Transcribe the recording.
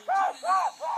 you.